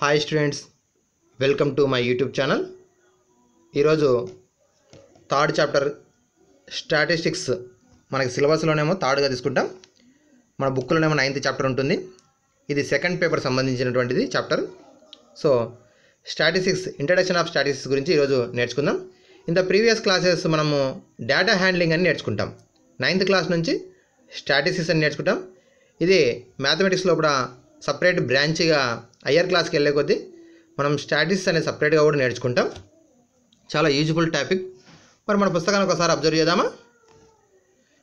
Hi students welcome to my YouTube channel ఈరోజు third chapter statistics మనకి సిలబస్లోనేమో థర్డ్గా తీసుకుంటాం. మన బుక్లోనేమో నైన్త్ చాప్టర్ ఉంటుంది. ఇది సెకండ్ పేపర్ సంబంధించినటువంటిది chapter so statistics introduction of statistics గురించి ఈరోజు నేర్చుకుందాం. ఇంత ప్రీవియస్ క్లాసెస్ మనము డేటా హ్యాండ్లింగ్ అని నేర్చుకుంటాం. నైన్త్ క్లాస్ నుంచి స్టాటిస్టిక్స్ అని నేర్చుకుంటాం. ఇది మ్యాథమెటిక్స్లో కూడా సపరేట్ బ్రాంచ్గా హయ్యర్ క్లాస్కి వెళ్ళే కొద్దీ మనం స్టాటిస్టిక్స్ అనేది సపరేట్గా కూడా నేర్చుకుంటాం. చాలా యూజ్ఫుల్ టాపిక్. మరి మన పుస్తకాన్ని ఒకసారి అబ్జర్వ్ చేద్దామా?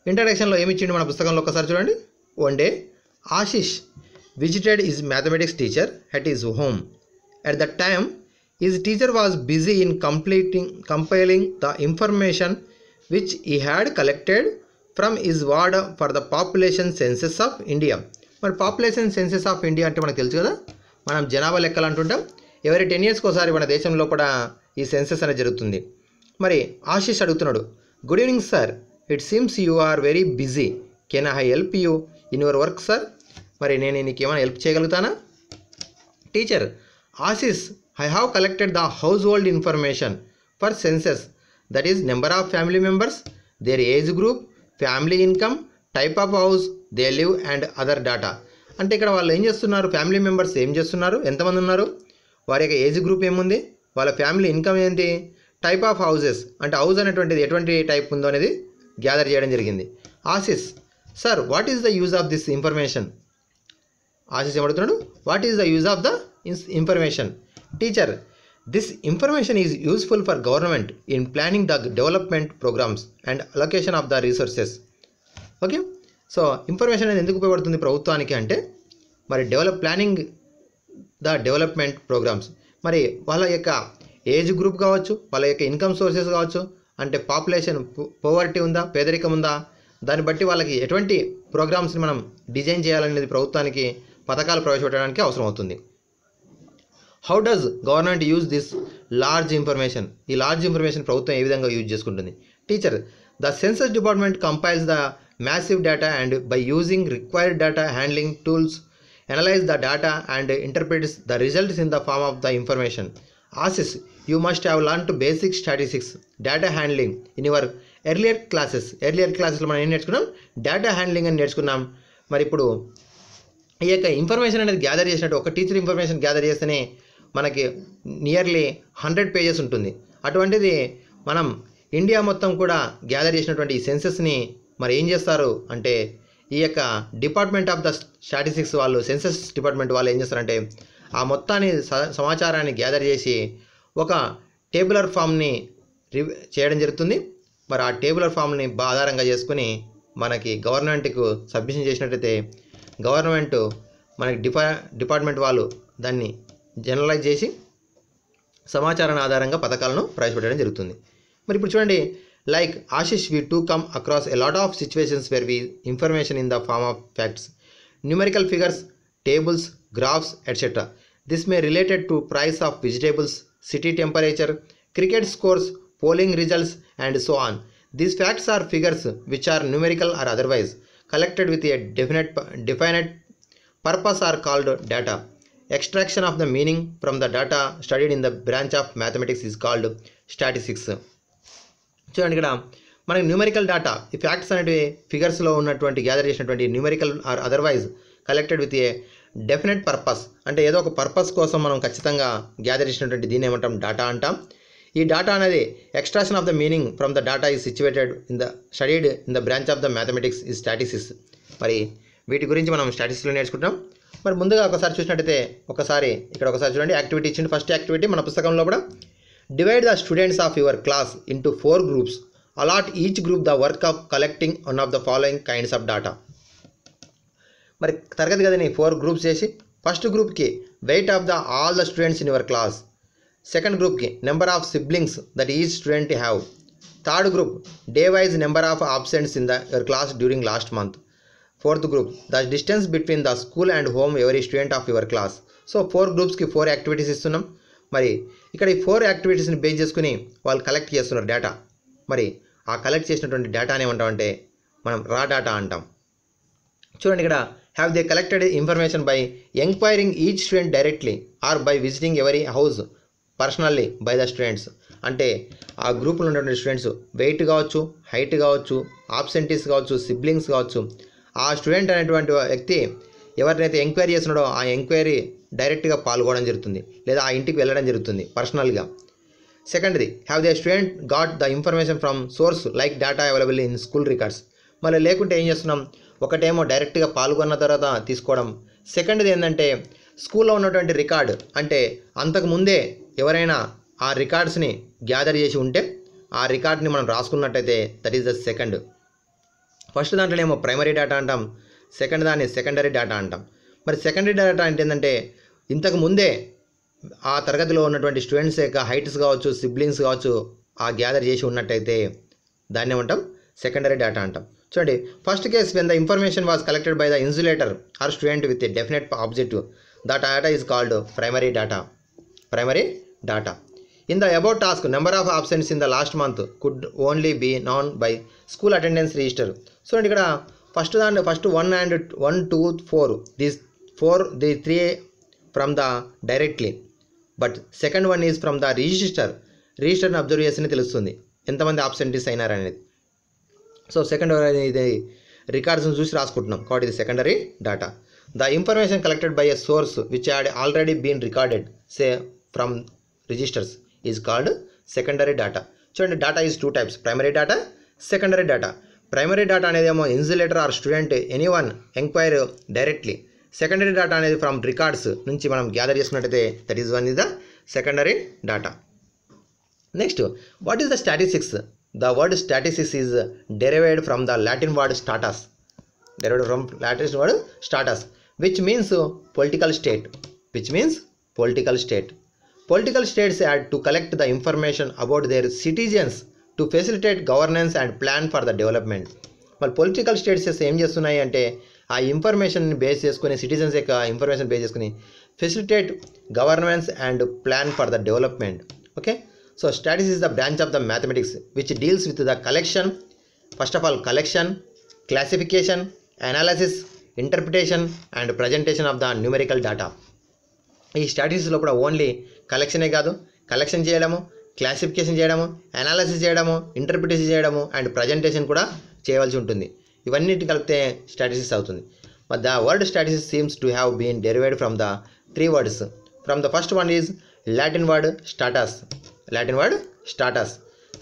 ఇంట్రడక్షన్లో ఏమి ఇచ్చిండు మన పుస్తకంలో ఒకసారి చూడండి. One day Ashish visited his mathematics teacher at his home at that time his teacher was busy in completing compiling the information which he had collected from his ward for the population census of India మరి population census of India అంటే మనకు తెలుసు కదా? మనం జనాభా లెక్కలు అంటుంటాం. ఎవరి టెన్ ఇయర్స్కి ఒకసారి మన దేశంలో కూడా ఈ సెన్సెస్ అనేది జరుగుతుంది. మరి ఆశీష్ అడుగుతున్నాడు good evening sir it seems you are very busy can I help you in your work sir మరి నేను నీకు ఏమైనా help చేయగలుగుతానా? Teacher Ashish I have collected the household information for census that is number of family members their age group family income type of house they live and other data అంటే ఇక్కడ వాళ్ళు ఏం చేస్తున్నారు? Family members ఏం చేస్తున్నారు? ఎంతమంది ఉన్నారు? వారి యొక్క ఏజ్ గ్రూప్ ఏముంది? వాళ్ళ ఫ్యామిలీ ఇన్కమ్ ఏంటి? టైప్ ఆఫ్ హౌసెస్ అంటే హౌస్ అనేటువంటిది ఎటువంటి టైప్ ఉందో అనేది గ్యాదర్ చేయడం జరిగింది. Ashish sir what is the use of this information Ashish ఏమడుతున్నాడు what is the use of the information teacher this information is useful for government in planning the development programmes and allocation of the resources okay so information అనేది ఎందుకు ఉపయోగపడుతుంది ప్రభుత్వానికి అంటే మరి develop planning the development programmes మరి వాళ్ళ యొక్క age group కావచ్చు వాళ్ళ యొక్క ఇన్కమ్ సోర్సెస్ కావచ్చు అంటే పాపులేషన్ పోవర్టీ ఉందా పేదరికం ఉందా దాన్ని బట్టి వాళ్ళకి ఎటువంటి ప్రోగ్రామ్స్ని మనం డిజైన్ చేయాలనేది ప్రభుత్వానికి పథకాలు ప్రవేశపెట్టడానికి అవసరం అవుతుంది. How does government use this large information ఈ లార్జ్ ఇన్ఫర్మేషన్ ప్రభుత్వం ఏ విధంగా యూజ్ చేసుకుంటుంది? Teacher the census department compiles the massive data and by using required data handling tools analyse the data and interprets the results in the form of the information Ashish you must have learn to basic statistics data handling in your earlier classes earlier క్లాసెస్లో మనం ఏం నేర్చుకున్నాం? Data handling అని నేర్చుకున్నాం. మరి ఇప్పుడు ఈ యొక్క ఇన్ఫర్మేషన్ అనేది గ్యాదర్ చేసినట్టు ఒక టీచర్ ఇన్ఫర్మేషన్ గ్యాదర్ చేస్తేనే మనకి నియర్లీ హండ్రెడ్ పేజెస్ ఉంటుంది. అటువంటిది మనం ఇండియా మొత్తం కూడా గ్యాదర్ చేసినటువంటి ఈ సెన్సెస్ని మరి ఏం చేస్తారు అంటే ఈ యొక్క డిపార్ట్మెంట్ ఆఫ్ ద స్టాటిస్టిక్స్ వాళ్ళు సెన్సస్ డిపార్ట్మెంట్ వాళ్ళు ఏం చేస్తారంటే ఆ మొత్తాన్ని స- సమాచారాన్ని గ్యాదర్ చేసి ఒక టేబులర్ ఫామ్ని రివ్ చేయడం జరుగుతుంది. మరి ఆ టేబులర్ ఫామ్ని బా- ఆధారంగా చేసుకుని మనకి గవర్నమెంట్కు సబ్మిషన్ చేసినట్టయితే గవర్నమెంట్ మనకి డిపా డిపార్ట్మెంట్ వాళ్ళు దాన్ని జనరలైజ్ చేసి సమాచారాన్ని ఆధారంగా పథకాలను ప్రవేశపెట్టడం జరుగుతుంది. మరి ఇప్పుడు చూడండి like ashish we too come across a lot of situations where we information in the form of facts numerical figures tables graphs etc this may related to price of vegetables city temperature cricket scores polling results and so on. These facts are figures which are numerical or otherwise collected with a definite definite purpose are called data. Extraction of the meaning from the data studied in the branch of mathematics is called statistics. చూడండి ఇక్కడ. మనకి numerical data ఈ facts అనేటివి ఫిగర్స్లో ఉన్నటువంటి gather చేసినటువంటి numerical or otherwise collected with a definite purpose అంటే ఏదో ఒక పర్పస్ కోసం మనం ఖచ్చితంగా గ్యాదర్ చేసినటువంటి దీన్ని ఏమంటాం? డేటా అంటాం. ఈ డేటా అనేది extraction of the meaning from the data is situated in the studied in the branch of the mathematics ఈ స్టాటిసిస్ మరి వీటి గురించి మనం స్టాటిస్టిక్స్లో నేర్చుకుంటాం మరి ముందుగా ఒకసారి చూసినట్టయితే ఒకసారి ఇక్కడ ఒకసారి చూడండి యాక్టివిటీ ఇచ్చింది ఫస్ట్ యాక్టివిటీ మన పుస్తకంలో కూడా divide the students of your class into four groups allot each group the work of collecting one of the following kinds of data మరి తరగతి గదిని ఫోర్ గ్రూప్స్ చేసి ఫస్ట్ గ్రూప్కి weight of the all the students in your class second గ్రూప్కి number of siblings that each student have third group day wise number of absents in the your class during last month fourth group the distance between the school and home every student of your class so four గ్రూప్స్కి four activities ఇస్తున్నాం. మరి ఇక్కడ ఈ four యాక్టివిటీస్ని base చేసుకుని వాళ్ళు collect చేస్తున్నారు data మరి ఆ కలెక్ట్ చేసినటువంటి డేటాని ఏమంటామంటే మనం రా డేటా అంటాం. చూడండి ఇక్కడ have they collected information by enquiring each student directly or by visiting every house personally by the students అంటే ఆ గ్రూప్లో ఉన్నటువంటి స్టూడెంట్స్ వెయిట్ కావచ్చు హైట్ కావచ్చు ఆబ్సెంటీస్ కావచ్చు సిబ్లింగ్స్ కావచ్చు ఆ స్టూడెంట్ అనేటువంటి వ్యక్తి ఎవరినైతే ఎంక్వైరీ చేస్తున్నాడో ఆ ఎంక్వైరీ డైరెక్ట్గా పాల్గొనడం జరుగుతుంది. లేదా ఆ ఇంటికి వెళ్ళడం జరుగుతుంది పర్సనల్గా. సెకండ్ది have the student got the information from source like data available in school records మళ్ళీ లేకుంటే ఏం చేస్తున్నాం? ఒకటేమో డైరెక్ట్గా పాల్గొన్న తర్వాత తీసుకోవడం. సెకండ్ది ఏంటంటే స్కూల్లో ఉన్నటువంటి రికార్డ్ అంటే అంతకు ముందే ఎవరైనా ఆ రికార్డ్స్ని గ్యాదర్ చేసి ఉంటే ఆ రికార్డ్ని మనం రాసుకున్నట్టయితే that is the second first దాంట్లోనేమో primary data అంటాం. సెకండ్ దాన్ని సెకండరీ డేటా అంటాం. మరి సెకండరీ డేటా అంటే ఏంటంటే ఇంతకు ముందే ఆ తరగతిలో ఉన్నటువంటి స్టూడెంట్స్ యొక్క హైట్స్ కావచ్చు సిబ్లింగ్స్ కావచ్చు ఆ గ్యాదర్ చేసి ఉన్నట్టయితే దాన్ని ఏమంటాం? సెకండరీ డేటా అంటాం. చూడండి first case when the information was collected by the insulator or student with a definite objective the data is called primary data primary data in the about task number of absents in the last month could only be known by school attendance register so ఇక్కడ first దాంట్లో first one and one two four these four the three from the directly but second one is from the register రిజిస్టర్ని observe చేస్తేనే తెలుస్తుంది. ఎంతమంది absentees అయినారనేది so second ఇది. రికార్డ్స్ని చూసి రాసుకుంటున్నాం. కాబట్టి ఇది secondary data the information collected by a source which had already been recorded say from registers is called secondary data చూడండి data is two types primary data secondary data primary data అనేది ఏమో insulator or student any one enquire directly secondary data అనేది from records నుంచి మనం gather చేసుకున్నట్టయితే that is one is the secondary data next what is the statistics the word statistics is derived from the Latin word status derived from Latin word status which means political state which means political state political states had to collect the information about their citizens to facilitate governance and plan for the development మళ్ళీ political states ఏం చేస్తున్నాయి అంటే ఆ information base చేసుకుని citizens యొక్క information base చేసుకుని facilitate governance and plan for the development okay so statistics is the branch of the mathematics which deals with the collection first of all collection classification analysis interpretation and presentation of the numerical data ఈ స్టాటిస్టిక్స్లో కూడా only కలెక్షనే కాదు. Collection చేయడము classification చేయడము analysis చేయడము interpretation చేయడము and presentation కూడా చేయవలసి ఉంటుంది. ఇవన్నిటి కలిపితే స్టాటిస్టిక్స్ అవుతుంది. But the word statistics seems to have been derived from the three words from the first one is Latin word status Latin word status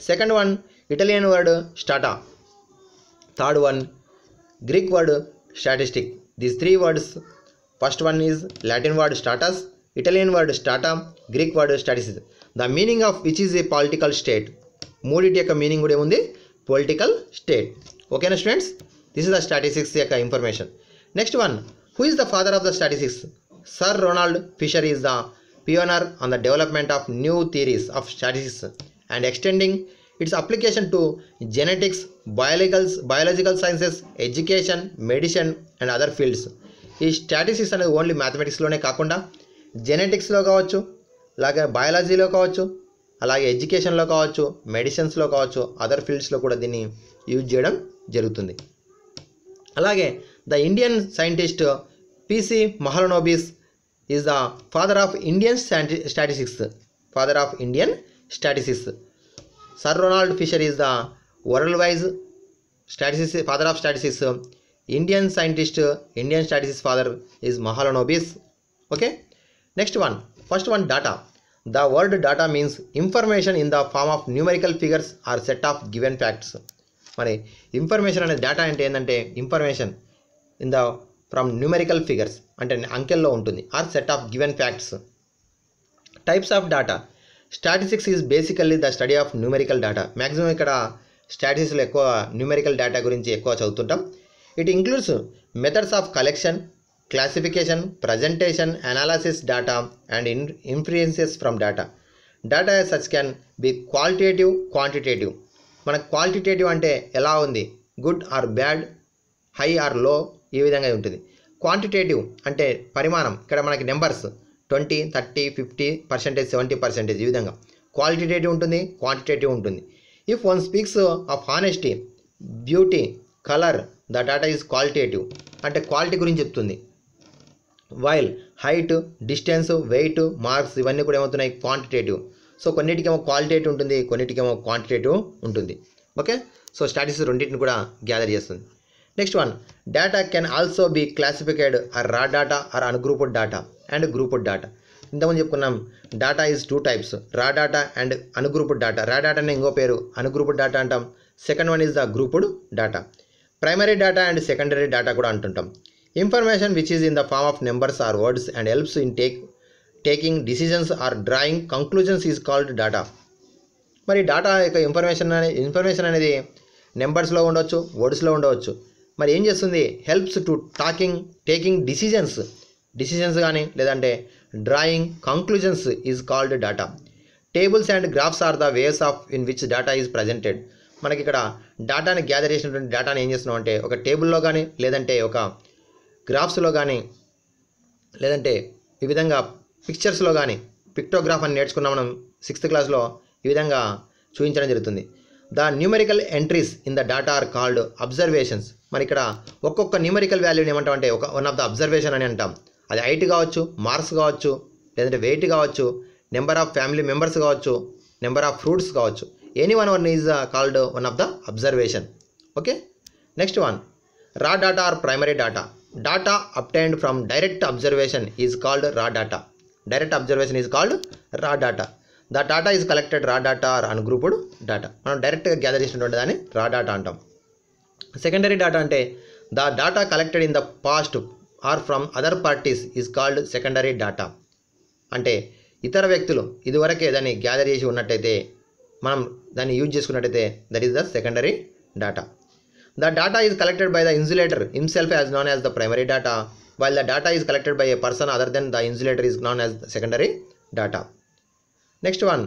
second one Italian word stata third one Greek word statistic these three words first one is Latin word status Italian word stata Greek word statistics the meaning of which is a political state మూడిటి యొక్క meaning కూడా ఏముంది? Political state ఓకేనా students this is the statistics యొక్క information next one who is the father of the statistics sir Ronald Fisher is the pioneer on the development of new theories of statistics and extending its application to genetics biologicals biological sciences education medicine and other fields ఈ statistics అనేది only మ్యాథమెటిక్స్లోనే కాకుండా జెనెటిక్స్లో కావచ్చు అలాగే బయాలజీలో కావచ్చు అలాగే ఎడ్యుకేషన్లో కావచ్చు మెడిసిన్స్లో కావచ్చు అదర్ ఫీల్డ్స్లో కూడా దీన్ని యూజ్ చేయడం జరుగుతుంది. అలాగే the Indian scientist PC Mahalanobis is the father of Indian statistics. Father of Indian statistics. Sir Ronald Fisher is the world wise statistics father of statistics. Indian scientist Indian statistics father is Mahalanobis. Okay? Next one. First one data. The word data means information in the form of numerical figures or set of given facts. మరి information అనేది data అంటే ఏంటంటే information in the from numerical figures అంటే అంకెల్లో ఉంటుంది or set of given facts types of data statistics is basically the study of numerical data maximum ఇక్కడ స్టాటిస్టిక్స్లో ఎక్కువ న్యూమెరికల్ డేటా గురించి ఎక్కువ చదువుతుంటాం. It includes methods of collection classification presentation analysis data and in influences from data data such can be qualitative quantitative మనకు qualitative అంటే ఎలా ఉంది? Good or bad high ఆర్లో ఈ విధంగా ఉంటుంది. క్వాంటిటేటివ్ అంటే పరిమాణం. ఇక్కడ మనకి numbers twenty thirty fifty percentage seventy percentage ఈ విధంగా. క్వాలిటేటివ్ ఉంటుంది క్వాంటిటేటివ్ ఉంటుంది. If one speaks of honesty beauty colour the data is qualitative అంటే క్వాలిటీ గురించి చెప్తుంది. While height distance weight marks ఇవన్నీ కూడా ఏమవుతున్నాయి? క్వాంటిటేటివ్ సో కొన్నిటికేమో క్వాలిటేటివ్ ఉంటుంది కొన్నిటికేమో క్వాంటిటేటివ్ ఉంటుంది. ఓకే సో స్టాటిస్టిక్స్ రెండింటిని కూడా గ్యాదర్ చేస్తుంది. Next one data can also be classified or raw data or ungrouped data and grouped data ఇంతకుముందు చెప్పుకున్నాం data is two types raw data and ungrouped data raw data అనే ఇంకో పేరు ungrouped data అంటాం. Second one is the grouped data primary data and secondary data కూడా అంటుంటాం. Information which is in the form of numbers or words and helps in take taking decisions or drawing conclusions is called data మరి data యొక్క information అనే information అనేది నెంబర్స్లో ఉండవచ్చు వర్డ్స్లో ఉండవచ్చు మరి ఏం చేస్తుంది? Helps to talking taking decisions decisions కానీ లేదంటే drawing conclusions is called data tables and graphs are the ways of in which data is presented మనకి ఇక్కడ డాటాని గ్యాదర్ చేసినటువంటి డేటాని ఏం చేస్తున్నాం అంటే ఒక టేబుల్లో కానీ లేదంటే ఒక గ్రాఫ్స్లో కానీ లేదంటే ఈ విధంగా పిక్చర్స్లో కానీ పిక్టోగ్రాఫ్ అని నేర్చుకున్నాం మనం సిక్స్త్ క్లాస్లో ఈ విధంగా చూపించడం జరుగుతుంది. The numerical entries in the data are called observations మరి ఇక్కడ ఒక్కొక్క న్యూమెరికల్ వాల్యూని ఏమంటాం అంటే ఒక వన్ ఆఫ్ ద అబ్జర్వేషన్ అని అంటాం. అది హైట్ కావచ్చు మార్క్స్ కావచ్చు లేదంటే వెయిట్ కావచ్చు నెంబర్ ఆఫ్ ఫ్యామిలీ మెంబర్స్ కావచ్చు నెంబర్ ఆఫ్ ఫ్రూట్స్ కావచ్చు. Any one one is called one of the observation okay next one raw data or primary data data obtained from direct observation is called raw data direct observation is called raw data. The data is collected raw data or ungrouped data. మనం డైరెక్ట్గా gather చేసినటువంటి దాన్ని raw data అంటాం. Secondary data అంటే the data collected in the past or from other parties is called secondary data అంటే ఇతర వ్యక్తులు ఇదివరకే దాన్ని గ్యాదర్ చేసి ఉన్నట్టయితే మనం దాన్ని యూజ్ చేసుకున్నట్టయితే that is the secondary data the data is collected by the insulator himself as known as the primary data. While the data is collected by a person other than the insulator is known as secondary data next one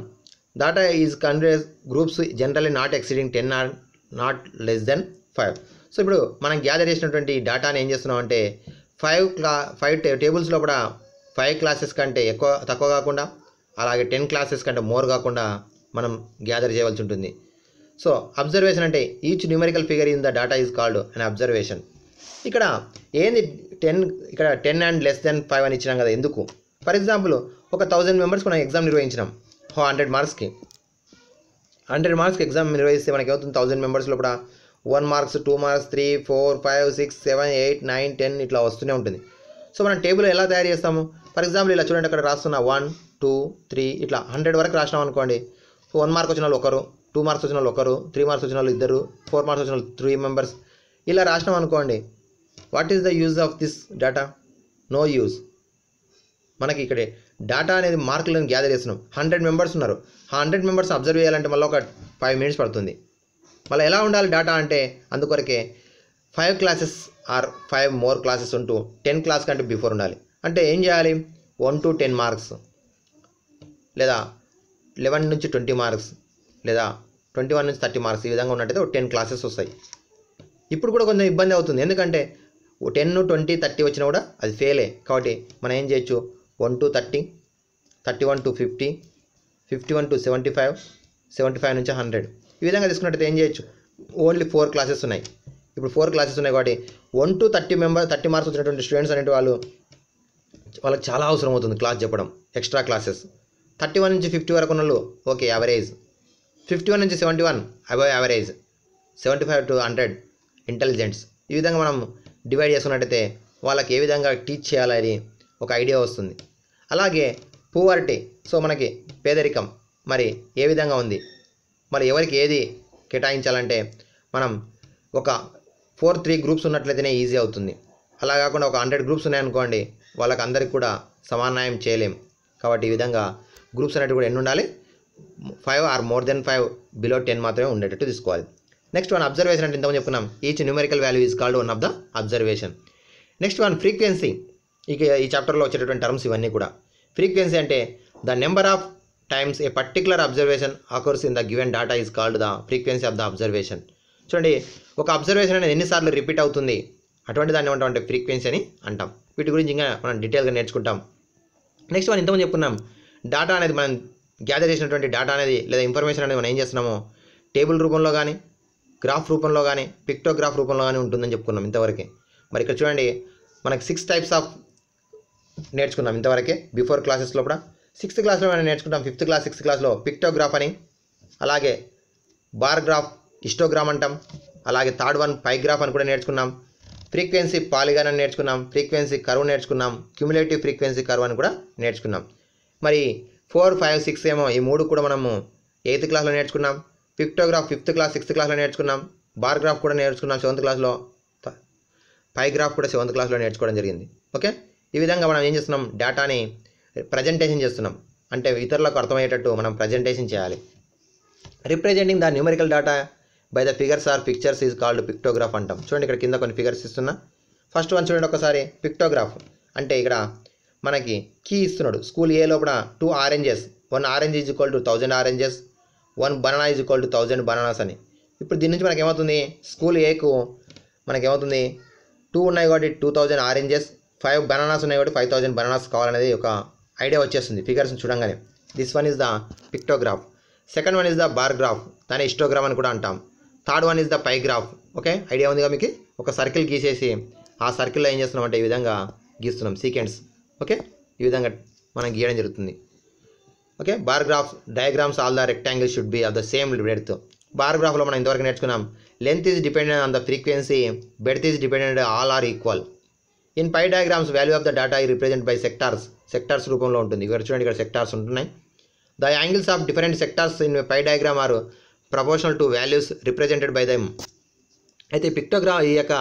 data is conveys groups generally not exceeding ten or not less than five so ఇప్పుడు మనం gather చేసినటువంటి డేటాని ఏం చేస్తున్నాం అంటే five క్లా five tables టేబుల్స్లో కూడా five classes కంటే ఎక్కువ తక్కువ కాకుండా అలాగే టెన్ క్లాసెస్ కంటే మోర్ కాకుండా మనం గ్యాదర్ చేయవలసి ఉంటుంది. సో అబ్జర్వేషన్ అంటే each numerical figure in the data is called an observation ఇక్కడ ఏంది టెన్ ఇక్కడ ten and less than five అని ఇచ్చినాం కదా ఎందుకు? ఫర్ ఎగ్జాంపుల్ ఒక థౌజండ్ మెంబర్స్ మనం ఎగ్జామ్ నిర్వహించినాం. హండ్రెడ్ మార్క్స్కి హండ్రెడ్ మార్క్స్కి ఎగ్జామ్ నిర్వహిస్తే మనకి ఏమవుతుంది థౌజండ్ మెంబర్స్ లోపల one marks two marks three four five six seven eight nine ten ఇట్లా వస్తూనే ఉంటుంది. సో మనం టేబుల్ ఎలా తయారు చేస్తాము? ఫర్ ఎగ్జాంపుల్ ఇలా చూడండి అక్కడ రాస్తున్న వన్ టూ త్రీ ఇట్లా హండ్రెడ్ వరకు రాసినాం అనుకోండి. సో వన్ మార్క్ వచ్చిన వాళ్ళు ఒకరు టూ మార్క్స్ వచ్చిన వాళ్ళు ఒకరు త్రీ మార్క్స్ వచ్చిన వాళ్ళు ఇద్దరు ఫోర్ మార్క్స్ వచ్చిన వాళ్ళు త్రీ మెంబర్స్ ఇలా రాసినాం అనుకోండి. What is the use of this data no use మనకి ఇక్కడ డేటా అనేది మార్కులను గ్యాదర్ చేస్తున్నాం. హండ్రెడ్ మెంబర్స్ ఉన్నారు. ఆ హండ్రెడ్ మెంబర్స్ అబ్జర్వ్ చేయాలంటే మళ్ళీ ఒక ఫైవ్ మినిట్స్ పడుతుంది. మళ్ళీ ఎలా ఉండాలి డేటా అంటే అందుకొరకే five classes or five more classes ఉంటూ టెన్ క్లాస్ కంటే బిఫోర్ ఉండాలి. అంటే ఏం చేయాలి? వన్ టు టెన్ మార్క్స్ లేదా లెవెన్ నుంచి ట్వంటీ మార్క్స్ లేదా ట్వంటీ వన్ నుంచి థర్టీ మార్క్స్ ఈ విధంగా ఉన్నట్టయితే టెన్ క్లాసెస్ వస్తాయి. ఇప్పుడు కూడా కొంచెం ఇబ్బంది అవుతుంది. ఎందుకంటే టెన్ ట్వంటీ థర్టీ వచ్చినా కూడా అది ఫెయిలే కాబట్టి మనం ఏం చేయొచ్చు? One to thirty thirty one to fifty fifty one to seventy five seventy five నుంచి హండ్రెడ్ ఈ విధంగా తీసుకున్నట్టయితే ఏం చేయొచ్చు? ఓన్లీ ఫోర్ క్లాసెస్ ఉన్నాయి. ఇప్పుడు ఫోర్ క్లాసెస్ ఉన్నాయి కాబట్టి one to thirty member thirty marks వచ్చినటువంటి స్టూడెంట్స్ అనేటి వాళ్ళు వాళ్ళకి చాలా అవసరం అవుతుంది క్లాస్ చెప్పడం. ఎక్స్ట్రా క్లాసెస్ థర్టీ వన్ నుంచి ఫిఫ్టీ వరకు ఉన్న ఓకే యావరేజ్ ఫిఫ్టీ వన్ నుంచి seventy one above average seventy five to hundred intelligence ఈ విధంగా మనం డివైడ్ చేసుకున్నట్టయితే వాళ్ళకి ఏ విధంగా టీచ్ చేయాలని ఒక ఐడియా వస్తుంది. అలాగే పూవర్టీ సో మనకి పేదరికం మరి ఏ విధంగా ఉంది? మరి ఎవరికి ఏది కేటాయించాలంటే మనం ఒక ఫోర్ త్రీ గ్రూప్స్ ఉన్నట్లయితేనే ఈజీ అవుతుంది. అలా కాకుండా ఒక హండ్రెడ్ గ్రూప్స్ ఉన్నాయనుకోండి వాళ్ళకి అందరికి కూడా సమన్వయం చేయలేం. కాబట్టి ఈ విధంగా గ్రూప్స్ అనేవి కూడా ఎన్ని ఉండాలి? Five or more than five below ten మాత్రమే ఉండేటట్టు తీసుకోవాలి. నెక్స్ట్ వన్ అబ్జర్వేషన్ అంటే ఇంతకుముందు చెప్పుకున్నాం. Each numerical value is called one of the observation next one frequency ఇక ఈ చాప్టర్లో వచ్చేటటువంటి టర్మ్స్ ఇవన్నీ కూడా. ఫ్రీక్వెన్సీ అంటే the number of times a particular observation occurs in the given data is called the frequency of the observation చూడండి ఒక observation అనేది ఎన్నిసార్లు రిపీట్ అవుతుంది? అటువంటి దాన్ని ఏమంటామంటే ఫ్రీక్వెన్సీ అని అంటాం. వీటి గురించి ఇంకా మనం డీటెయిల్గా నేర్చుకుంటాం. నెక్స్ట్ మనం ఇంతకుముందు చెప్పుకున్నాం. డేటా అనేది మనం గ్యాదర్ చేసినటువంటి డేటా అనేది లేదా ఇన్ఫర్మేషన్ అనేది మనం ఏం చేస్తున్నాము? టేబుల్ రూపంలో కానీ గ్రాఫ్ రూపంలో కానీ పిక్టోగ్రాఫ్ రూపంలో కానీ ఉంటుందని చెప్పుకున్నాం ఇంతవరకే. మరి ఇక్కడ చూడండి మనకి సిక్స్ టైప్స్ ఆఫ్ నేర్చుకున్నాం ఇంతవరకే బిఫోర్ క్లాసెస్లో కూడా. సిక్స్త్ క్లాస్లో మనం నేర్చుకుంటాం ఫిఫ్త్ క్లాస్ సిక్స్త్ క్లాస్లో పిక్టోగ్రాఫ్ అని అలాగే బార్ గ్రాఫ్ ఇస్టోగ్రామ్ అంటాం అలాగే థర్డ్ వన్ పైగ్రాఫ్ అని కూడా నేర్చుకున్నాం. ఫ్రీక్వెన్సీ పాలిగాన్ అని నేర్చుకున్నాం ఫ్రీక్వెన్సీ కర్వ్ నేర్చుకున్నాం క్యుములేటివ్ ఫ్రీక్వెన్సీ కర్వ్ అని కూడా నేర్చుకున్నాం. మరి ఫోర్ ఫైవ్ సిక్స్ ఏమో ఈ మూడు కూడా మనము ఎయిత్ క్లాస్లో నేర్చుకున్నాం. పిక్టోగ్రాఫ్ ఫిఫ్త్ క్లాస్ సిక్స్త్ క్లాస్లో నేర్చుకున్నాం. బార్ గ్రాఫ్ కూడా నేర్చుకున్నాం సెవెంత్ క్లాస్లో. పైగ్రాఫ్ కూడా సెవెంత్ క్లాస్లో నేర్చుకోవడం జరిగింది. ఓకే? ఈ విధంగా మనం ఏం చేస్తున్నాం? డేటాని ప్రజెంటేషన్ చేస్తున్నాం. అంటే ఇతరులకు అర్థమయ్యేటట్టు మనం ప్రజెంటేషన్ చేయాలి. Representing the numerical data by the figures or pictures is called pictograph అంటాం. చూడండి ఇక్కడ కింద కొన్ని ఫిగర్స్ ఇస్తున్నా. ఫస్ట్ వన్ చూడండి ఒకసారి. పిక్టోగ్రాఫ్. అంటే ఇక్కడ మనకి కీ ఇస్తున్నాడు. స్కూల్ ఏ లోపల? Two oranges. One orange is equal to thousand oranges. One banana is equal to thousand bananas అని. ఇప్పుడు దీని నుంచి మనకి ఏమవుతుంది స్కూల్ ఏకు మనకి ఏమవుతుంది టూ ఉన్నాయి కాబట్టి two thousand oranges five bananas ఉన్నాయి కాబట్టి ఫైవ్ థౌజండ్ బనానాస్ కావాలనేది ఒక ఐడియా వచ్చేస్తుంది ఫిగర్స్ని చూడంగానే. This one is the pictograph second one is the bar graph దాని ఇస్టోగ్రామ్ అని కూడా అంటాం. Third one is the pie graph okay idea ఉందిగా మీకు? ఒక సర్కిల్ గీసేసి ఆ సర్కిల్లో ఏం చేస్తున్నాం అంటే ఈ విధంగా గీస్తున్నాం. సీకెండ్స్ ఓకే ఈ విధంగా మనం గీయడం జరుగుతుంది. Okay bar graph diagrams all the rectangle should be of the same breadth bar గ్రాఫ్లో మనం ఇంతవరకు నేర్చుకున్నాం length is dependent on the frequency breadth is dependent all are equal in pie diagrams value of the data ఈ represent by sectors sectors రూపంలో ఉంటుంది. ఇక్కడ చూడండి ఇక్కడ సెక్టార్స్ ఉంటున్నాయి. The angles of different sectors in pie diagram are proportional to values represented by them అయితే పిక్టోగ్రా ఈ యొక్క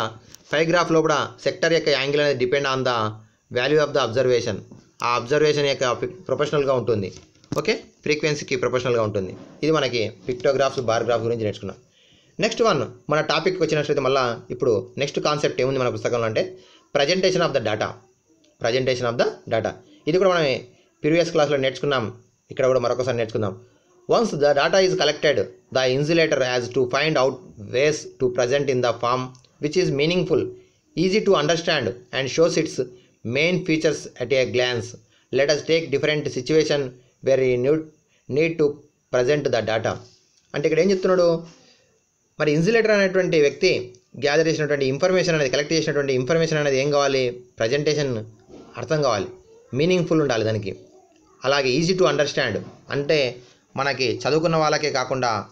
పైగ్రాఫ్ కూడా సెక్టర్ యొక్క యాంగిల్ అనేది depend on the value of the observation ఆ అబ్జర్వేషన్ యొక్క ప్రొఫెషనల్గా ఉంటుంది. ఓకే? ఫ్రీక్వెన్సీకి ప్రొఫెషనల్గా ఉంటుంది. ఇది మనకి పిక్టోగ్రాఫ్స్ బార్ గ్రాఫ్ గురించి నేర్చుకున్నాం. నెక్స్ట్ వన్ మన టాపిక్ వచ్చినట్లయితే మళ్ళీ ఇప్పుడు నెక్స్ట్ కాన్సెప్ట్ ఏముంది మన పుస్తకంలో అంటే presentation of the data. Presentation of the data. ఇది కూడా మనం ప్రీవియస్ క్లాస్లో నేర్చుకున్నాం. ఇక్కడ కూడా మరొకసారి నేర్చుకుందాం. Once the data is collected the insulator has to find out ways to present in the form which is meaningful easy to understand and shows its main features at a glance let us take different situation very new need to present the data. అంటే ఇక్కడ ఏం చెప్తున్నాడు? మరి insulator అనేటువంటి వ్యక్తి gather చేసినటువంటి information అనేది collect చేసినటువంటి ఇన్ఫర్మేషన్ అనేది ఏం కావాలి? ప్రజెంటేషన్ అర్థం కావాలి. మీనింగ్ఫుల్ ఉండాలి దానికి. అలాగే ఈజీ టు అండర్స్టాండ్. అంటే మనకి చదువుకున్న వాళ్ళకే కాకుండా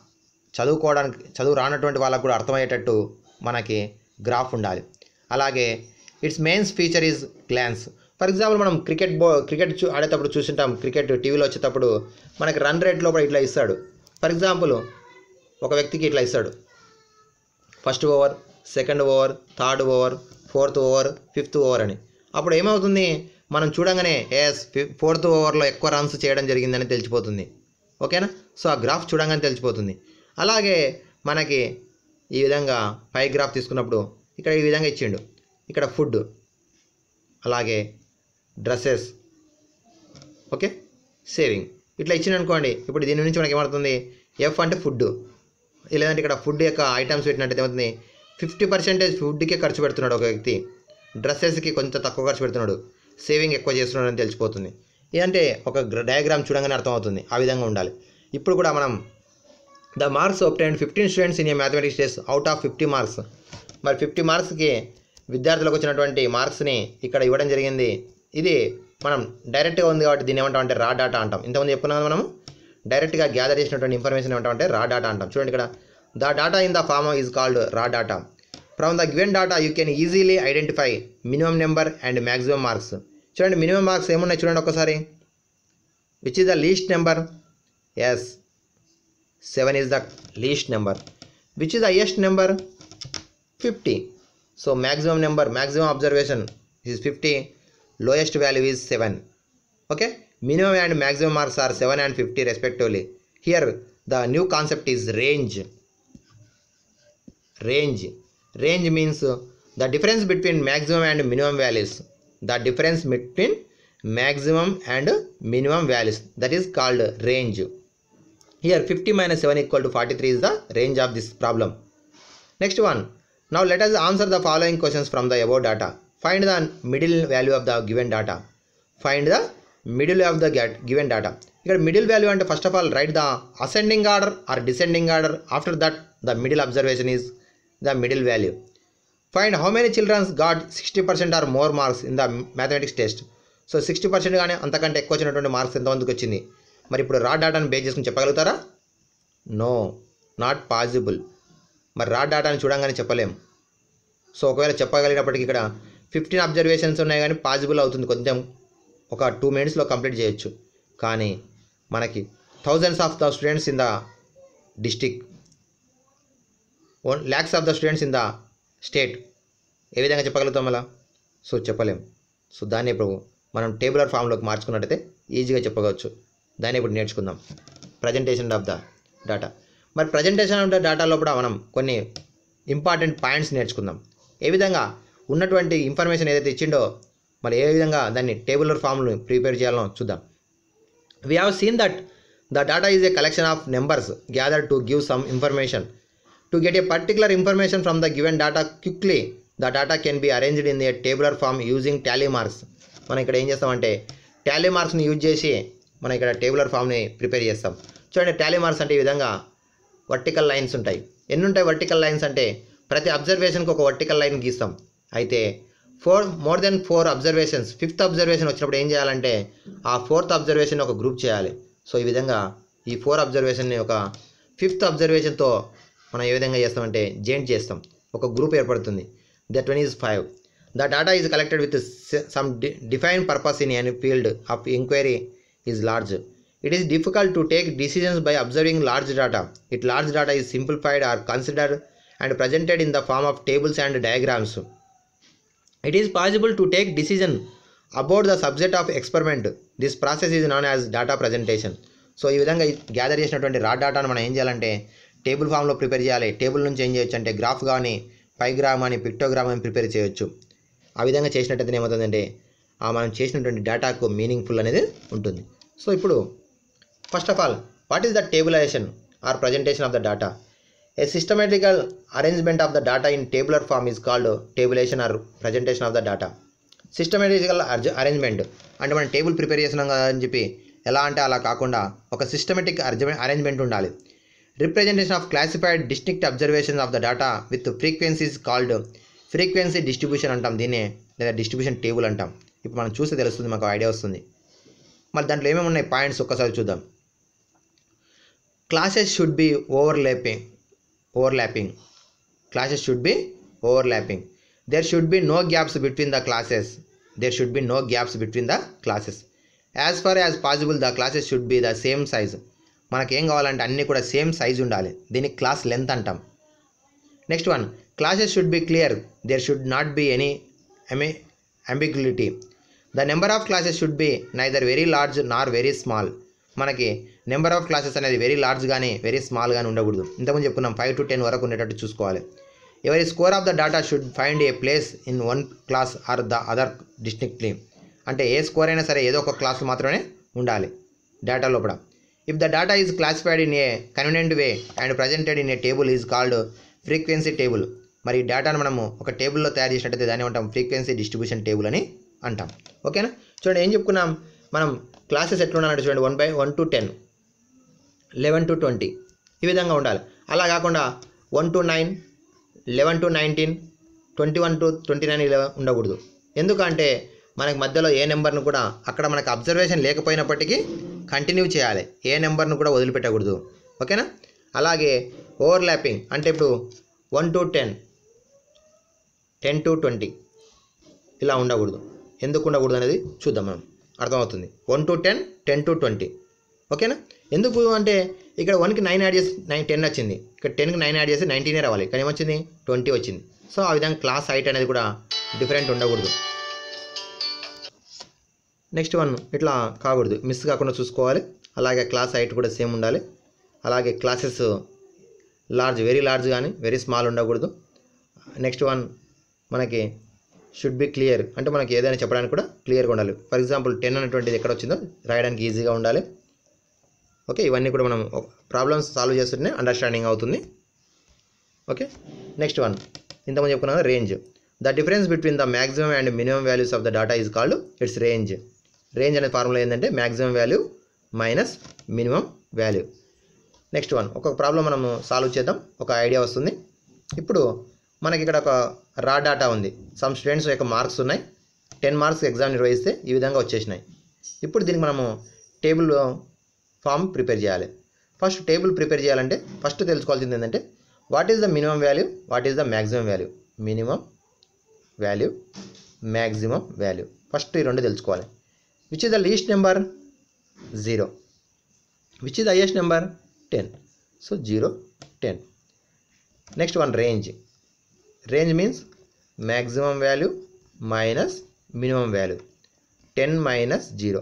చదువుకోవడానికి చదువు రానటువంటి వాళ్ళకు కూడా అర్థమయ్యేటట్టు మనకి గ్రాఫ్ ఉండాలి. అలాగే its mains feature is glance for example మనం క్రికెట్ బో క్రికెట్ చూ ఆడేటప్పుడు చూసింటాం. క్రికెట్ టీవీలో వచ్చేటప్పుడు మనకి రన్ రేట్ లోపల ఇట్లా ఇస్తాడు. ఫర్ ఎగ్జాంపుల్ ఒక వ్యక్తికి ఇట్లా ఇస్తాడు. First over second over third over fourth over fifth over అని. అప్పుడు ఏమవుతుంది? మనం చూడంగానే ఎస్ ఫోర్త్ ఓవర్లో ఎక్కువ రన్స్ చేయడం జరిగిందని తెలిసిపోతుంది. ఓకేనా? సో ఆ గ్రాఫ్ చూడంగానే తెలిసిపోతుంది. అలాగే మనకి ఈ విధంగా పై గ్రాఫ్ తీసుకున్నప్పుడు ఇక్కడ ఈ విధంగా ఇచ్చిండు. ఇక్కడ ఫుడ్ అలాగే డ్రెస్సెస్. ఓకే? సేవింగ్. ఇట్లా ఇచ్చింది అనుకోండి ఇప్పుడు దీని నుంచి మనకి ఏమవుతుంది ఎఫ్ అంటే ఫుడ్ లేదంటే ఇక్కడ ఫుడ్ యొక్క ఐటమ్స్ పెట్టినట్టు ఏమవుతుంది? ఫిఫ్టీ పర్సెంటేజ్ ఫుడ్కే ఖర్చు పెడుతున్నాడు ఒక వ్యక్తి. డ్రెస్సెస్కి కొంచెం తక్కువ ఖర్చు పెడుతున్నాడు. సేవింగ్ ఎక్కువ చేస్తున్నాడు అని తెలిసిపోతుంది. ఇదంటే ఒక డయాగ్రామ్ చూడంగానే అర్థమవుతుంది. ఆ విధంగా ఉండాలి. ఇప్పుడు కూడా మనం the marks obtain fifteen students in a mathematics test out of fifty marks. మరి ఫిఫ్టీ మార్క్స్కి విద్యార్థులకు వచ్చినటువంటి మార్క్స్ని ఇక్కడ ఇవ్వడం జరిగింది. ఇది మనం డైరెక్ట్గా ఉంది కాబట్టి దీన్ని ఏమంటాం అంటే రా డాటా అంటాం. ఇంతకుముందు చెప్పుకున్నాం మనం మనము? డైరెక్ట్గా గ్యాదర్ చేసినటువంటి ఇన్ఫర్మేషన్ ఏమంటాం అంటే రా డాటా అంటాం. చూడండి ఇక్కడ. The data in the form is called raw data from the given data you can easily identify minimum number and maximum marks చూడండి మినిమం మార్క్స్ ఏమున్నాయి చూడండి ఒకసారి which is the least number as seven is the least number which is the highest number fifty so maximum number maximum observation is fifty lowest value is 7 okay? Minimum and maximum marks are 7 and 50 respectively. Here the new concept is range. Range. Range means uh, the difference between maximum and minimum values. The difference between maximum and minimum values. That is called range. Here 50 minus 7 equal to 43 is the range of this problem. Next one. Now let us answer the following questions from the above data. Find the middle value of the given data find the middle of the GATT given data ఇక్కడ middle value అంటే first of all write the ascending order or descending order after that the middle observation is the middle value find how many childrens got sixty percent or more marks in the mathematics test so sixty percent కానీ అంతకంటే ఎక్కువ వచ్చినటువంటి marks ఎంతమందికి వచ్చింది? మరి ఇప్పుడు రా డాటాను base చేసుకుని చెప్పగలుగుతారా? నో నాట్ పాసిబుల్ మరి రా డాటాని చూడంగానే చెప్పలేం. సో ఒకవేళ చెప్పగలిగినప్పటికీ ఇక్కడ ఫిఫ్టీన్ అబ్జర్వేషన్స్ ఉన్నాయి కానీ పాసిబుల్ అవుతుంది. కొంచెం ఒక టూ మినిట్స్లో కంప్లీట్ చేయొచ్చు. కానీ మనకి thousands of the students in the district one lakhs of the students in the state ఏ విధంగా చెప్పగలుగుతాం అలా? సో చెప్పలేం. సో దాన్ని ఇప్పుడు మనం టేబులర్ ఫామ్లోకి మార్చుకున్నట్టయితే ఈజీగా చెప్పవచ్చు. దాన్ని ఇప్పుడు నేర్చుకుందాం. ప్రజెంటేషన్ ఆఫ్ ద డేటా మరి ప్రజెంటేషన్ ఆఫ్ ద డేటాలో కూడా మనం కొన్ని ఇంపార్టెంట్ పాయింట్స్ నేర్చుకుందాం. ఏ విధంగా ఉన్నటువంటి ఇన్ఫర్మేషన్ ఏదైతే ఇచ్చిండో మరి ఏ విధంగా దాన్ని టేబులర్ ఫామ్ను ప్రిపేర్ చేయాలో చూద్దాం. We have seen that the data is a collection of numbers gather to give some information to get a particular information from the given data quickly the data can be arranged in the tabular form using tally marks మనం ఇక్కడ ఏం చేస్తామంటే Tally మార్క్స్ని use చేసి మనం ఇక్కడ tabular ఫామ్ని prepare చేస్తాం. చూడండి టాలీ మార్క్స్ అంటే ఈ విధంగా వర్టికల్ లైన్స్ ఉంటాయి. ఎన్ని ఉంటాయి వర్టికల్ లైన్స్ అంటే ప్రతి అబ్జర్వేషన్కి ఒక వర్టికల్ లైన్ గీస్తాం అయితే four more than four observations fifth observation వచ్చినప్పుడు ఏం చేయాలంటే ఆ ఫోర్త్ అబ్జర్వేషన్ ఒక గ్రూప్ చేయాలి. సో ఈ విధంగా ఈ ఫోర్ అబ్జర్వేషన్ని ఒక ఫిఫ్త్ అబ్జర్వేషన్తో మనం ఏ విధంగా చేస్తామంటే జాయింట్ చేస్తాం. ఒక గ్రూప్ ఏర్పడుతుంది. That one is five. The data is collected with some define purpose in any field of enquiry is large. It is difficult to take decisions by observing large data. It large data is simplified or considered and presented in the form of tables and diagrams. It is possible to take decision about the subject of experiment this process is known as data presentation so ఈ విధంగా gather చేసినటువంటి రా డేటాను మనం ఏం చేయాలంటే table ఫామ్లో prepare చేయాలి. టేబుల్ నుంచి ఏం చేయొచ్చు అంటే గ్రాఫ్ కానీ పైగ్రామ్ అని పిక్టోగ్రామ్ అని ప్రిపేర్ చేయొచ్చు. ఆ విధంగా చేసినట్టయితే ఏమవుతుందంటే ఆ మనం చేసినటువంటి డేటాకు మీనింగ్ఫుల్ అనేది ఉంటుంది. సో ఇప్పుడు first of all what is the tabulization or presentation of the data a systematical arrangement of the data in tabular form is called tabulation or presentation of the data systematical arrangement అంటే మనం table prepare చేస్తున్నాం కదా అని చెప్పి ఎలా అంటే అలా కాకుండా ఒక సిస్టమేటిక్ అరేంజ్మెంట్ ఉండాలి. Representation of classified district observation of the data with frequencies called frequency distribution అంటాం దీన్నే లేదా డిస్ట్రిబ్యూషన్ టేబుల్ అంటాం. ఇప్పుడు మనం చూస్తే తెలుస్తుంది మాకు ఐడియా వస్తుంది. మరి దాంట్లో ఏమేమి ఉన్నాయి? పాయింట్స్ ఒక్కసారి చూద్దాం. Classes should be overlapping overlapping classes should be overlapping there should be no gaps between the classes there should be no gaps between the classes as far as possible the classes should be the same size మనకేం ఏం కావాలంటే అన్నీ కూడా same size ఉండాలి. దీనికి class length అంటాం. Next one classes should be clear there should not be any ఎమి ambiguity the number of classes should be neither very large nor very small మనకి number of classes అనేది very large కానీ very small కానీ ఉండకూడదు. ఇంతకుముందు చెప్పుకున్నాం five to ten వరకు ఉండేటట్టు చూసుకోవాలి. ఎవరి score of the data should find a place in one class or the other distinctly అంటే ఏ స్కోర్ అయినా సరే ఏదో ఒక క్లాస్ మాత్రమే ఉండాలి డేటా లోపల. If the data is classified in a convenient way and presented in a table is called frequency table మరి డేటాను మనము ఒక టేబుల్లో తయారు చేసినట్టయితే దాన్ని ఉంటాం ఫ్రీక్వెన్సీ డిస్ట్రిబ్యూషన్ టేబుల్ అని అంటాం. ఓకేనా చూడండి ఏం చెప్పుకున్నాం? మనం క్లాసెస్ ఎట్లున్నానంటే చూడండి one by one to ten eleven to twenty. ఈ విధంగా ఉండాలి. అలా కాకుండా one to nine eleven to nineteen twenty one to twenty nine ఇలా ఉండకూడదు. ఎందుకంటే మనకి మధ్యలో ఏ నెంబర్ను కూడా అక్కడ మనకు అబ్జర్వేషన్ లేకపోయినప్పటికీ కంటిన్యూ చేయాలి. ఏ నెంబర్ను కూడా వదిలిపెట్టకూడదు. ఓకేనా? అలాగే ఓవర్లాపింగ్ అంటే ఇప్పుడు one to ten ten to twenty ఇలా ఉండకూడదు. ఎందుకు ఉండకూడదు అనేది చూద్దాం మనం. అర్థమవుతుంది. One to ten ten to twenty. ఓకేనా? ఎందుకు అంటే ఇక్కడ వన్కి నైన్ యాడ్ చేసి నైన్ టెన్ వచ్చింది. ఇక్కడ టెన్కి నైన్ యాడ్ చేసి నైన్టీనే రావాలి. కానీ ఏమొచ్చింది? ట్వంటీ వచ్చింది. సో ఆ విధంగా క్లాస్ హైట్ అనేది కూడా డిఫరెంట్ ఉండకూడదు. నెక్స్ట్ వన్ ఇట్లా కాకూడదు. మిస్ కాకుండా చూసుకోవాలి. అలాగే క్లాస్ హైట్ కూడా సేమ్ ఉండాలి. అలాగే క్లాసెస్ లార్జ్ వెరీ లార్జ్ కానీ వెరీ స్మాల్ ఉండకూడదు. నెక్స్ట్ వన్ మనకి షుడ్ బి క్లియర్ అంటే మనకి ఏదైనా చెప్పడానికి కూడా క్లియర్గా ఉండాలి. ఫర్ ఎగ్జాంపుల్ టెన్ అనేటువంటిది ఎక్కడ వచ్చిందో రాయడానికి ఈజీగా ఉండాలి. ఓకే ఇవన్నీ కూడా మనం ప్రాబ్లమ్స్ సాల్వ్ చేస్తుంటే అండర్స్టాండింగ్ అవుతుంది. ఓకే నెక్స్ట్ వన్ ఇంతకుముందు చెప్పుకున్నాను range the difference between the maximum and minimum values of the data is called its range range అనే ఫార్ములా ఏంటంటే maximum value minus minimum value next one ఒక problem మనము solve చేద్దాం. ఒక idea వస్తుంది. ఇప్పుడు మనకి ఇక్కడ ఒక రా డాటా ఉంది. సమ్ స్టూడెంట్స్ యొక్క మార్క్స్ ఉన్నాయి. టెన్ మార్క్స్ ఎగ్జామ్ నిర్వహిస్తే ఈ విధంగా వచ్చేసినాయి. ఇప్పుడు దీనికి మనము టేబుల్లో ఫామ్ ప్రిపేర్ చేయాలి. ఫస్ట్ టేబుల్ ప్రిపేర్ చేయాలంటే ఫస్ట్ తెలుసుకోవాల్సింది ఏంటంటే what is the minimum value what is the maximum value minimum value maximum value first ఈ రెండు తెలుసుకోవాలి. Which is the least number zero which is the highest number ten so zero ten next one range range means maximum value minus minimum value ten minus zero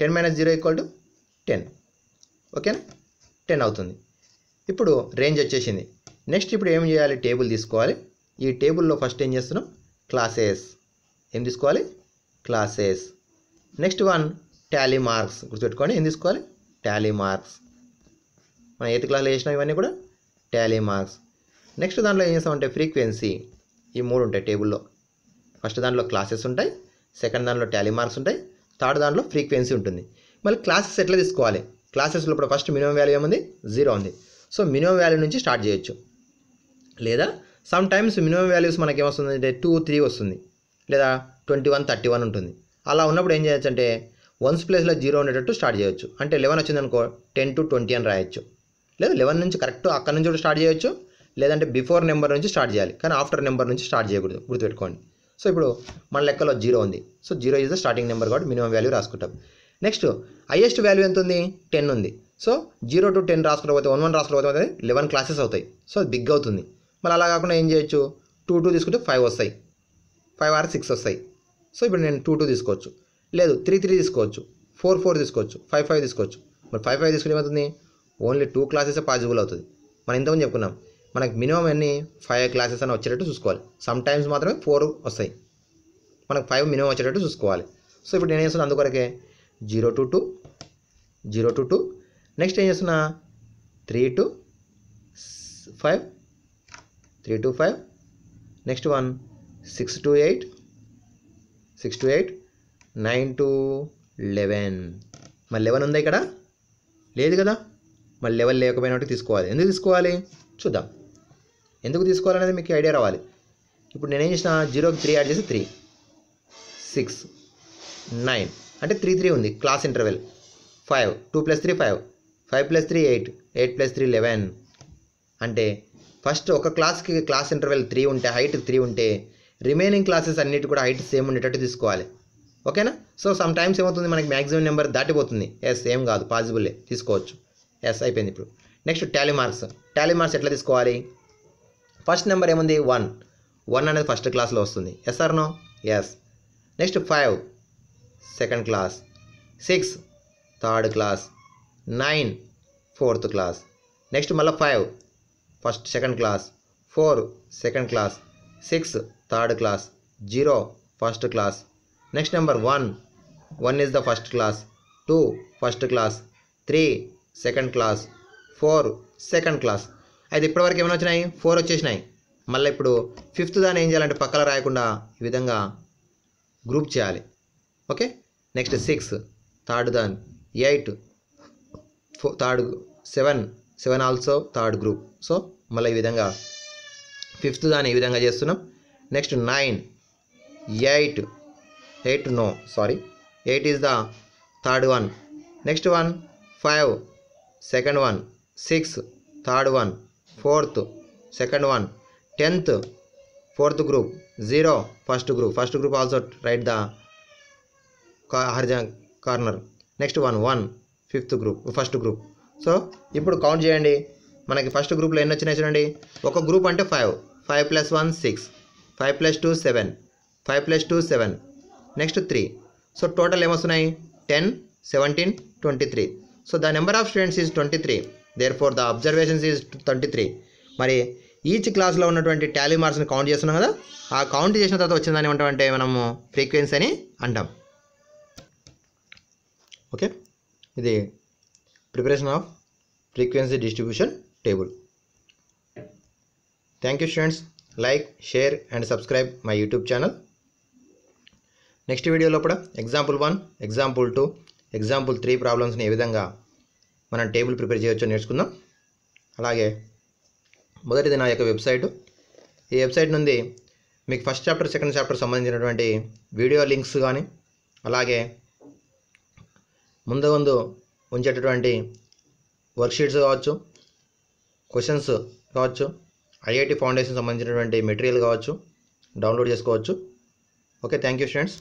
ten minus zero equal to ten ఓకేనా? Ten అవుతుంది. ఇప్పుడు range వచ్చేసింది. Next ఇప్పుడు ఏం చేయాలి? Table తీసుకోవాలి. ఈ టేబుల్లో ఫస్ట్ ఏం చేస్తున్నాం? క్లాసెస్. ఏం తీసుకోవాలి? Classes. Next one tally marks. గుర్తుపెట్టుకోండి ఏం తీసుకోవాలి? Tally marks. మనం ఎయిత్ క్లాస్లో చేసిన ఇవన్నీ కూడా? Tally marks. నెక్స్ట్ దాంట్లో ఏం చేస్తామంటే ఫ్రీక్వెన్సీ. ఈ మూడు ఉంటాయి టేబుల్లో. ఫస్ట్ దాంట్లో క్లాసెస్ ఉంటాయి. సెకండ్ దాంట్లో టాలీ మార్క్స్ ఉంటాయి. థర్డ్ దాంట్లో ఫ్రీక్వెన్సీ ఉంటుంది. మళ్ళీ క్లాసెస్ ఎట్లా తీసుకోవాలి? క్లాసెస్లో ఇప్పుడు ఫస్ట్ మినిమం వాల్యూ ఏముంది? జీరో ఉంది. సో మినిమం వాల్యూ నుంచి స్టార్ట్ చేయొచ్చు. లేదా సమ్ టైమ్స్ మినిమం వాల్యూస్ మనకి ఏమొస్తుంది? అంటే టూ త్రీ వస్తుంది. లేదా ట్వంటీ వన్ థర్టీ వన్ ఉంటుంది. అలా ఉన్నప్పుడు ఏం చేయొచ్చు అంటే వన్స్ ప్లేస్లో జీరో ఉండేటట్టు స్టార్ట్ చేయొచ్చు. అంటే లెవెన్ వచ్చిందనుకో టెన్ టు ట్వంటీ అని రాయొచ్చు. లేదా లెవెన్ నుంచి కరెక్ట్ అక్కడ నుంచి కూడా స్టార్ట్ చేయొచ్చు. లేదంటే బిఫోర్ నెంబర్ నుంచి స్టార్ట్ చేయాలి. కానీ ఆఫ్టర్ నెంబర్ నుంచి స్టార్ట్ చేయకూడదు. గుర్తుపెట్టుకోండి. సో ఇప్పుడు మన లెక్కలో జీరో ఉంది. So zero is the starting number కాబట్టి మినిమం వాల్యూ రాసుకుంటాం. నెక్స్ట్ హైయెస్ట్ వాల్యూ ఎంత ఉంది. టెన్ ఉంది సో జీరో టు టెన్ రాసుకోకపోతే వన్ వన్ రాసుకోకపోతే లెవెన్ క్లాసెస్ అవుతాయి. సో అది బిగ్ అవుతుంది. మళ్ళీ అలా కాకుండా ఏం చేయొచ్చు? టూ టూ తీసుకుంటే ఫైవ్ వస్తాయి. ఫైవ్ ఆర్ సిక్స్ వస్తాయి. సో ఇప్పుడు నేను టూ టూ తీసుకోవచ్చు. లేదు త్రీ త్రీ తీసుకోవచ్చు. ఫోర్ ఫోర్ తీసుకోవచ్చు. ఫైవ్ ఫైవ్ తీసుకోవచ్చు. మరి ఫైవ్ ఫైవ్ తీసుకుంటే ఏమవుతుంది? ఓన్లీ టూ క్లాసెస్ పాసిబుల్ అవుతుంది. మనం ఇంతకుముందు చెప్పుకున్నాం. మనకి మినిమం ఎన్ని? ఫైవ్ క్లాసెస్ అని వచ్చేటట్టు చూసుకోవాలి. సమ్ టైమ్స్ మాత్రమే ఫోర్ వస్తాయి. మనకు ఫైవ్ మినిమం వచ్చేటట్టు చూసుకోవాలి. సో ఇప్పుడు నేను ఏం అందుకొరకే zero to two zero to two. Next ఏం చేస్తున్నా? Three to five three to five. Next one six to eight six to eight nine to eleven మరి లెవెన్ ఉందా ఇక్కడ? లేదు కదా? మరి లెవెన్ లేకపోయినట్టు తీసుకోవాలి. ఎందుకు తీసుకోవాలి? చూద్దాం. ఎందుకు తీసుకోవాలనేది మీకు ఐడియా రావాలి. ఇప్పుడు నేనేం చేసిన జీరోకి త్రీ యాడ్ చేసి త్రీ సిక్స్ నైన్ అంటే త్రీ త్రీ ఉంది class interval five two plus three five five plus three eight eight plus three eleven అంటే ఫస్ట్ ఒక క్లాస్కి క్లాస్ ఇంటర్వెల్ త్రీ ఉంటే హైట్ త్రీ ఉంటే రిమైనింగ్ క్లాసెస్ అన్నిటి కూడా హైట్ సేమ్ ఉండేటట్టు తీసుకోవాలి. ఓకేనా సో సమ్ టైమ్స్ ఏమవుతుంది? మనకి మ్యాక్సిమం నెంబర్ దాటిపోతుంది. ఎస్ ఏం కాదు పాసిబుల్లే తీసుకోవచ్చు. ఎస్ అయిపోయింది ఇప్పుడు. Next tally marks tally marks ఎట్లా తీసుకోవాలి? ఫస్ట్ నెంబర్ ఏముంది? వన్ వన్ అనేది ఫస్ట్ క్లాస్లో వస్తుంది. Yes or no yes next five second class. Six third class. Nine fourth class. Next మళ్ళీ five first second class. Four second class. Six third class. Zero first class. Next number one. One is the first class. Two first class. Three second class. Four second class. అయితే ఇప్పటివరకు ఏమైనా వచ్చినాయి? Four వచ్చేసినాయి. మళ్ళీ ఇప్పుడు fifth దాన్ని ఏం చేయాలంటే పక్కన రాయకుండా ఈ విధంగా గ్రూప్ చేయాలి. ఓకే? నెక్స్ట్ సిక్స్ థర్డ్ దాన్. ఎయిట్ ఫో third seven seven also third group so మళ్ళీ ఈ విధంగా. ఫిఫ్త్ దాన్ని ఈ విధంగా చేస్తున్నాం. Next nine eight eight no sorry eight is the third one next one five second one six third one fourth second one tenth fourth group zero first group first group also write the horizon corner. Next one one fifth group first group. So ఇప్పుడు count చేయండి. మనకి first గ్రూప్లో ఎన్ని వచ్చినాయి చూడండి. ఒక group అంటే five. Five plus one six. Five plus two seven. Five plus two seven. Next three. So total ఏమొస్తున్నాయి? Ten seventeen twenty three. So the number of students is twenty three. Therefore the observations is twenty three. మరి each క్లాస్లో ఉన్నటువంటి Tally మార్క్స్ని count చేస్తున్నాం కదా? ఆ count చేసిన తర్వాత వచ్చిందని ఏమంటామంటే మనము ఫ్రీక్వెన్సీ అని అంటాం. ఓకే? ఇది preparation of frequency distribution table. Thank you students like share and subscribe my YouTube channel next వీడియోలో కూడా example one example two example three ప్రాబ్లమ్స్ని ఏ విధంగా మనం టేబుల్ ప్రిపేర్ చేయొచ్చో నేర్చుకుందాం. అలాగే మొదటిది నా యొక్క వెబ్సైటు ఈ వెబ్సైట్ నుండి మీకు ఫస్ట్ చాప్టర్ సెకండ్ చాప్టర్ సంబంధించినటువంటి వీడియో లింక్స్ కానీ అలాగే ముందు ముందు ఉంచేటటువంటి వర్క్షీట్స్ కావచ్చు క్వశ్చన్స్ కావచ్చు ఐఐటి ఫౌండేషన్ సంబంధించినటువంటి మెటీరియల్ కావచ్చు డౌన్లోడ్ చేసుకోవచ్చు. Okay thank you students